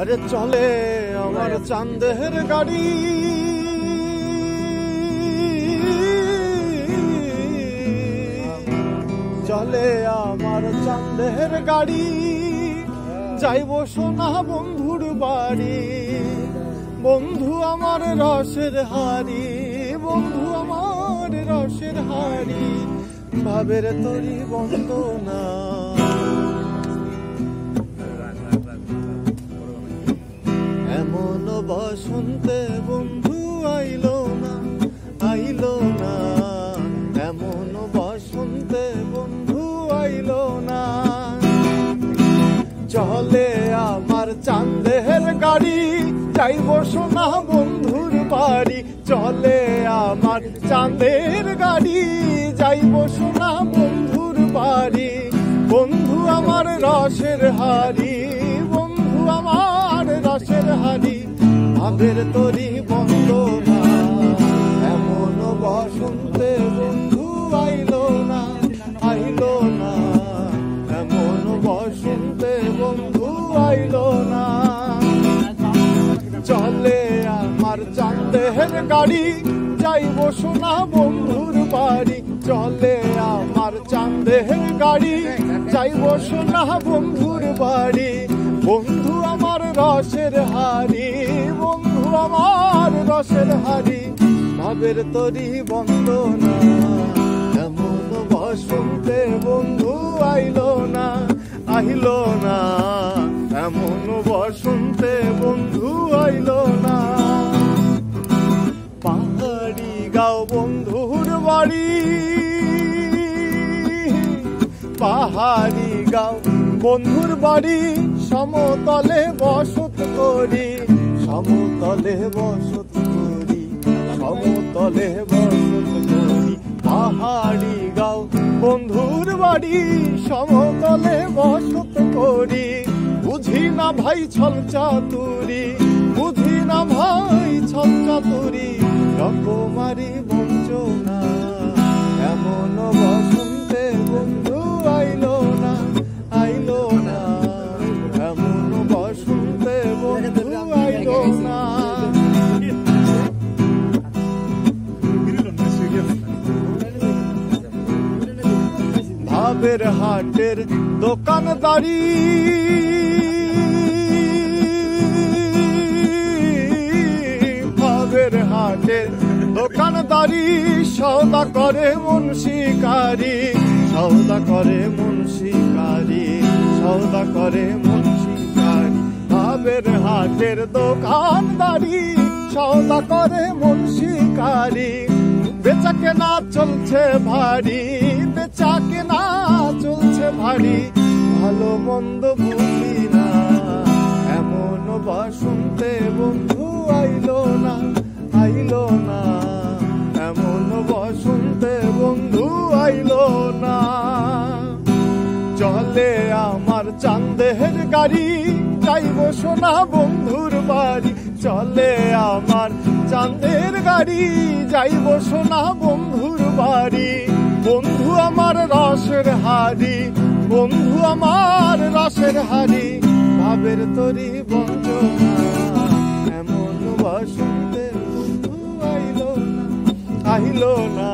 আরে চলে আমার চান্দের গাড়ি। চলে আমার চান্দের গাড়ি। যাইব সোনা বন্ধুর বাড়ি। বন্ধু আমার রসের হারি বন্ধু আমার রসের হারি ভাবের তরি বন্দনা। এমন বসন্তে বন্ধু আইলো না আইলো না। এমন বসন্তে বন্ধু আইলো না। চলে আমার চান্দের গাড়ি, যাইব সোনা বন্ধুর বাড়ি। চলে আমার চাঁদের বাড়ি বন্ধু আমার রসের হারি, বন্ধু আমার রসের হারি, ভাবের তরি বন্ধ এমন বসন্তে বন্ধু না না। এমন বসন্তে বন্ধু না। চলে আমার চাঁদের গাড়ি, যাইব সোনা বন্ধুর বাড়ি। চলে চাঁদের গাড়ি, যাইব সোনা বন্ধুর বাড়ি। বন্ধু আমার রসের হারি বন্ধু আমার রসের হারি ভাবের তরি বন্ধ না এমন বসন্তে বন্ধু আইল না, আইলো না। এমন বসন্তে বন্ধু আইল না। পাহাড়ি গাও বন্ধুর বাড়ি। পাহাড়ি গাও। বন্ধুর বাড়ি সমতলে বসত করি, সমতলে বসত করি, সমতলে বসত করি। পাহাড়ি গাও, বন্ধুর বাড়ি সমতলে বসত করি। বুঝি না ভাই ছল চাতুরি, বুঝি না ভাই ছল চাতুরি, রকমারি বঞ্চনা ভাবের হাটের দোকানদারি। ভাবের হাটের দোকানদারি সৌদা করে মন শিকারি সৌদা করে মন শিকারি সৌদা করে মন শিকারি ভাবের হাটের দোকানদারি সৌদা করে মন শিকারি বেচা কেনা চলছে ভারী, বেচা কেনা ভারী, ভালো মন্দ বুঝি না। এমন বসন্তে বন্ধু আইলো না আইলো না। এমন বসন্তে বন্ধু আইলো না। চলে আমার চান্দের গাড়ি, যাইব সোনা বন্ধুর বাড়ি। চলে আমার চাঁদের গাড়ি, যাইব সোনা বন্ধুর বাড়ি। বন্ধু আমার রসের হারি বন্ধু আমার রসের হারি ভাবের তরি বঞ্চনা। এমন বসন্তে বন্ধু আইল না আহিল না।